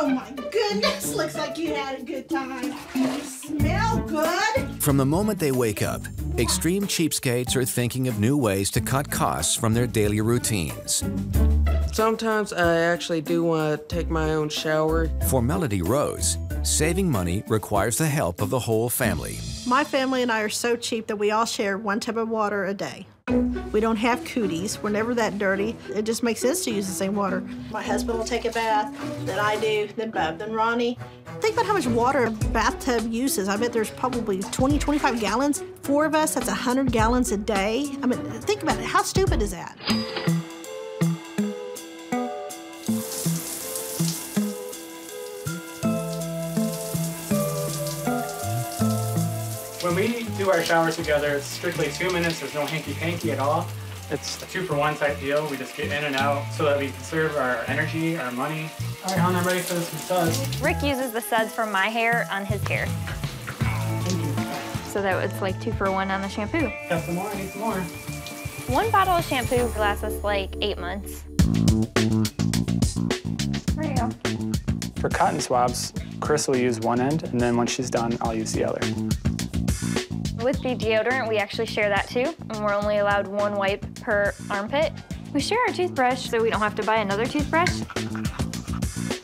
Oh my goodness, looks like you had a good time. You smell good. From the moment they wake up, extreme cheapskates are thinking of new ways to cut costs from their daily routines. Sometimes I actually do want to take my own shower. For Melody Rose, saving money requires the help of the whole family. My family and I are so cheap that we all share one tub of water a day. We don't have cooties. We're never that dirty. It just makes sense to use the same water. My husband will take a bath, then I do, then Bob, then Ronnie. Think about how much water a bathtub uses. I bet there's probably 20, 25 gallons. Four of us, that's 100 gallons a day. I mean, think about it. How stupid is that? When we do our showers together, it's strictly two minutes. There's no hanky-panky at all. It's a two-for-one type deal. We just get in and out so that we conserve our energy, our money. All right, hon, I'm ready for this massage. Rick uses the suds from my hair on his hair. So that it's like two for one on the shampoo. Got some more? I Need some more? One bottle of shampoo lasts us like eight months. There you go. For cotton swabs, Chris will use one end, and then when she's done, I'll use the other. With the deodorant, we actually share that too, and we're only allowed one wipe per armpit. We share our toothbrush, so we don't have to buy another toothbrush.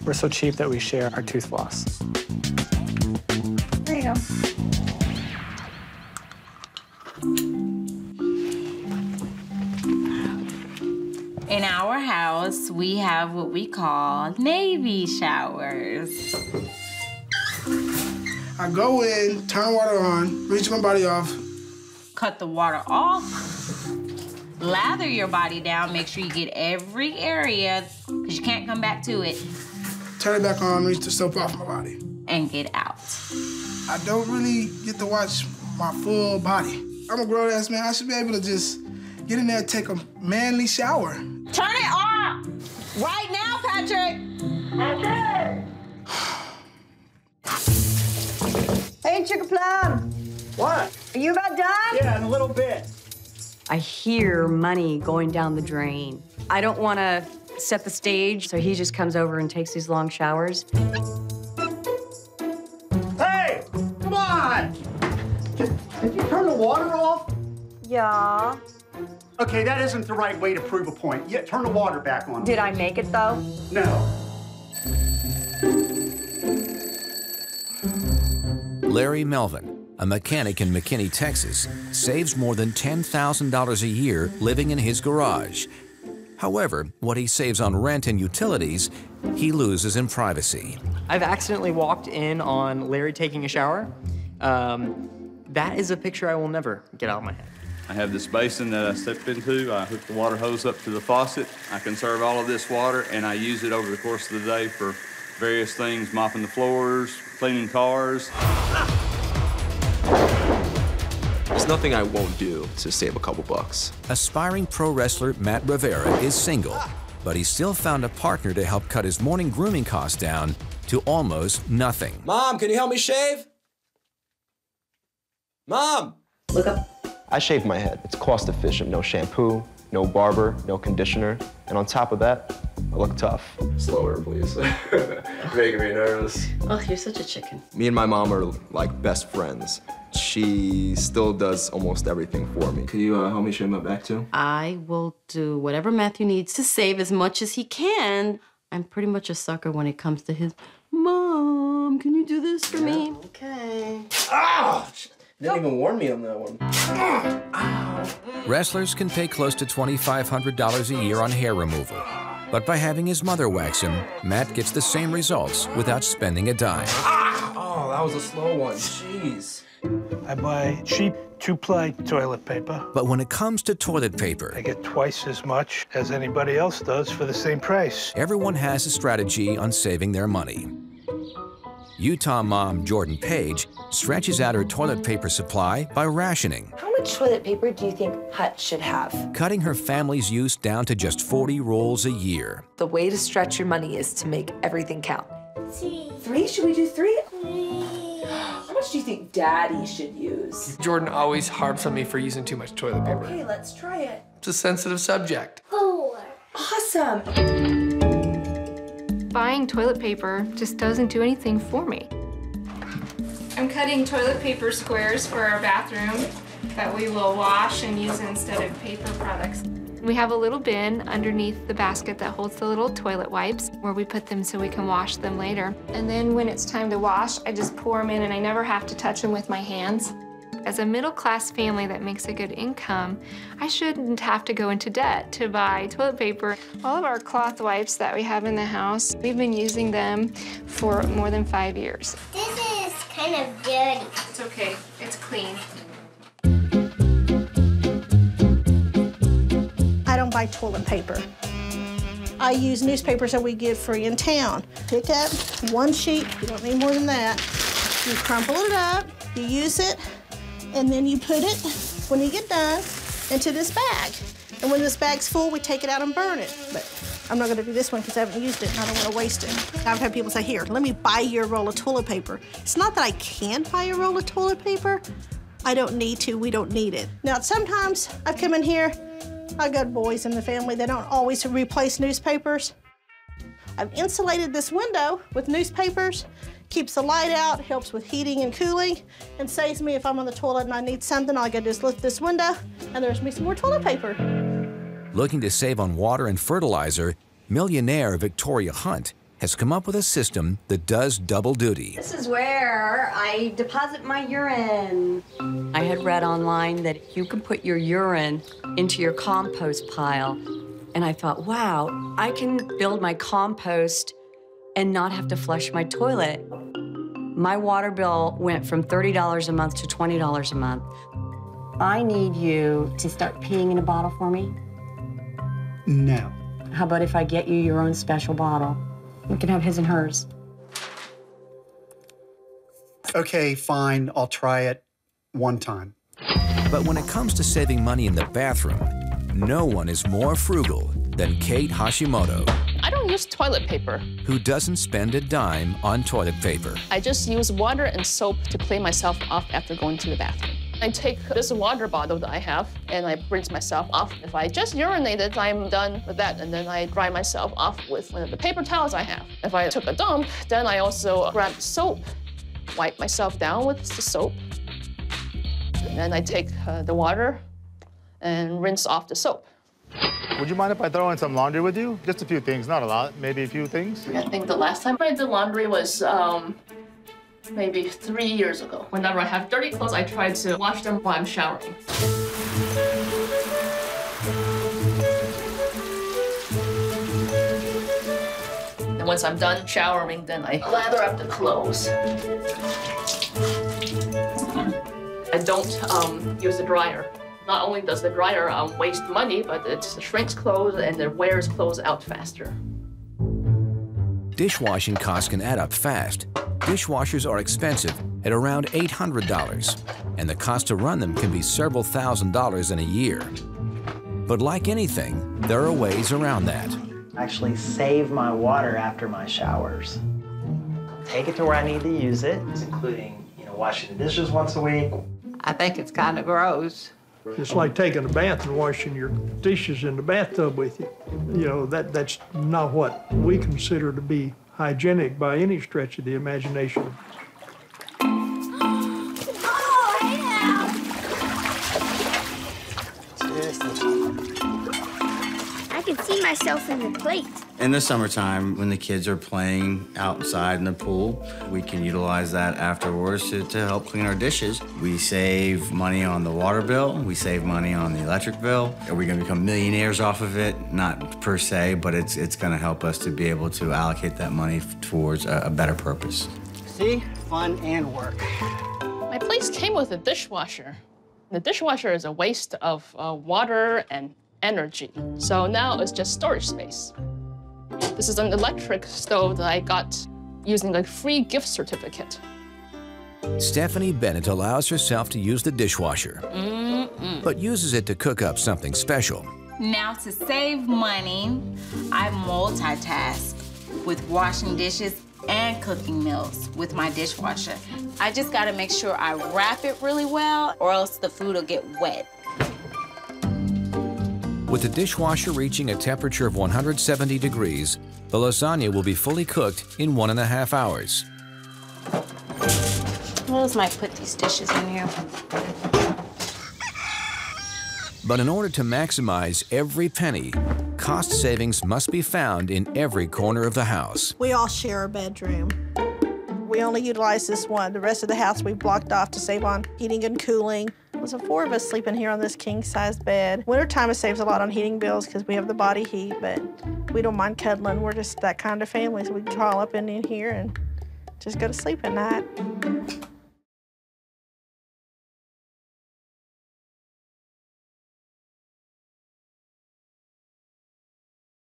We're so cheap that we share our tooth floss. There you go. In our house, we have what we call Navy showers. I go in, turn water on, rinse my body off. Cut the water off, lather your body down, make sure you get every area, because you can't come back to it, Turn it back on, rinse the soap off my body. and get out. I don't really get to watch my full body. I'm a grown ass man. I should be able to just get in there and take a manly shower. Turn it off! Right now, Patrick! Hey, Chicken Plum. What? Are you about done? Yeah, in a little bit. I hear money going down the drain. I don't want to set the stage, so he just comes over and takes these long showers. Hey, come on! Did, did you turn the water off? Yeah. Okay, that isn't the right way to prove a point. Yeah, turn the water back on. Did I make it though? No. Larry Melvin, a mechanic in McKinney, Texas, saves more than $10,000 a year living in his garage. However, what he saves on rent and utilities, he loses in privacy. I've accidentally walked in on Larry taking a shower. Um, that is a picture I will never get out of my head. I have this basin that I step into. I hook the water hose up to the faucet. I conserve all of this water and I use it over the course of the day for various things, mopping the floors, cleaning cars. There's nothing I won't do to save a couple bucks. Aspiring pro wrestler Matt Rivera is single, but he still found a partner to help cut his morning grooming costs down to almost nothing. Mom, can you help me shave? Mom! Look up. I shave my head. It's cost efficient. No shampoo, no barber, no conditioner. And on top of that, I look tough. Slower, please. Making me nervous. Oh, you're such a chicken. Me and my mom are like best friends. She still does almost everything for me. Could you uh, help me shave my back too? I will do whatever Matthew needs to save as much as he can. I'm pretty much a sucker when it comes to his Mom, can you do this for me? Okay. Ah! Didn't even warn me on that one. Wrestlers can pay close to $2,500 a year on hair removal. But by having his mother wax him, Matt gets the same results without spending a dime. Ah! Oh, that was a slow one. Jeez. I buy cheap two-ply toilet paper. But when it comes to toilet paper, I get twice as much as anybody else does for the same price. everyone has a strategy on saving their money. Utah mom Jordan Page stretches out her toilet paper supply by rationing, How much toilet paper do you think Hut should have? cutting her family's use down to just 40 rolls a year. The way to stretch your money is to make everything count. Three? Three? Should we do three? three. How much much do you think Daddy should use? Jordan always harps on me for using too much toilet paper. Okay, let's try it. It's a sensitive subject. Four. Awesome. Buying toilet paper just doesn't do anything for me. I'm cutting toilet paper squares for our bathroom that we will wash and use instead of paper products. We have a little bin underneath the basket that holds the little toilet wipes where we put them so we can wash them later. And then when it's time to wash, I just pour them in and I never have to touch them with my hands. As a middle-class family that makes a good income, I shouldn't have to go into debt to buy toilet paper. All of our cloth wipes that we have in the house, we've been using them for more than five years. This is kind of dirty. It's okay, it's clean. I don't buy toilet paper. I use newspapers that we get free in town. Pick up one sheet, you don't need more than that. You crumple it up, you use it, and then you put it, when you get done, into this bag. And when this bag's full, we take it out and burn it. But I'm not gonna do this one because I haven't used it and I don't wanna waste it. I've had people say, here, let me buy you a roll of toilet paper. It's not that I can't buy a roll of toilet paper. I don't need to, we don't need it. Now, sometimes I've come in here, I've got boys in the family that don't always replace newspapers. I've insulated this window with newspapers, keeps the light out, helps with heating and cooling, and saves me if I'm on the toilet and I need something, all I gotta do is lift this window and there's me some more toilet paper. Looking to save on water and fertilizer, millionaire Victoria Hunt has come up with a system that does double duty. This is where I deposit my urine. I had read online that you can put your urine into your compost pile. And I thought, wow, I can build my compost and not have to flush my toilet. My water bill went from $30 a month to $20 a month. I need you to start peeing in a bottle for me. No. How about if I get you your own special bottle? We can have his and hers. Okay, fine. I'll try it one time. But when it comes to saving money in the bathroom, no one is more frugal than Kate Hashimoto, I don't use toilet paper. who doesn't spend a dime on toilet paper. I just use water and soap to clean myself off after going to the bathroom. I take this water bottle that I have and I rinse myself off. If I just urinated, I'm done with that, and then I dry myself off with one of the paper towels I have. If I took a dump, then I also grab soap, wipe myself down with the soap, and then I take uh, the water and rinse off the soap. Would you mind if I throw in some laundry with you? Just a few things, not a lot, maybe a few things. I think the last time I did laundry was um, maybe three years ago. Whenever I have dirty clothes, I try to wash them while I'm showering. And once I'm done showering, then I lather up the clothes. I don't um, use the dryer. Not only does the dryer um, waste money, but it shrinks clothes and it wears clothes out faster. Dishwashing costs can add up fast. Dishwashers are expensive at around $800, and the cost to run them can be several thousand dollars in a year. But like anything, there are ways around that. actually save my water after my showers. Take it to where I need to use it, including, you know, washing the dishes once a week. I think it's kind of gross. It's like taking a bath and washing your dishes in the bathtub with you. You know, that, that's not what we consider to be hygienic by any stretch of the imagination. Myself in the plate. In the summertime, when the kids are playing outside in the pool, we can utilize that afterwards to, to help clean our dishes. We save money on the water bill, we save money on the electric bill. Are we gonna become millionaires off of it? Not per se, but it's, it's gonna help us to be able to allocate that money towards a, a better purpose. See? Fun and work. My place came with a dishwasher. The dishwasher is a waste of uh, water and energy. So now it's just storage space. This is an electric stove that I got using a free gift certificate. Stephanie Bennett allows herself to use the dishwasher, Mm-mm. but uses it to cook up something special. Now, to save money, I multitask with washing dishes and cooking meals with my dishwasher. I just gotta make sure I wrap it really well or else the food will get wet. With the dishwasher reaching a temperature of 170 degrees, the lasagna will be fully cooked in one and a half hours. Who else might put these dishes in here? But in order to maximize every penny, cost savings must be found in every corner of the house. We all share a bedroom. We only utilize this one. The rest of the house we've blocked off to save on heating and cooling. There's four of us sleeping here on this king-sized bed. Wintertime it saves a lot on heating bills because we have the body heat, but we don't mind cuddling. We're just that kind of family, so we can crawl up in here and just go to sleep at night.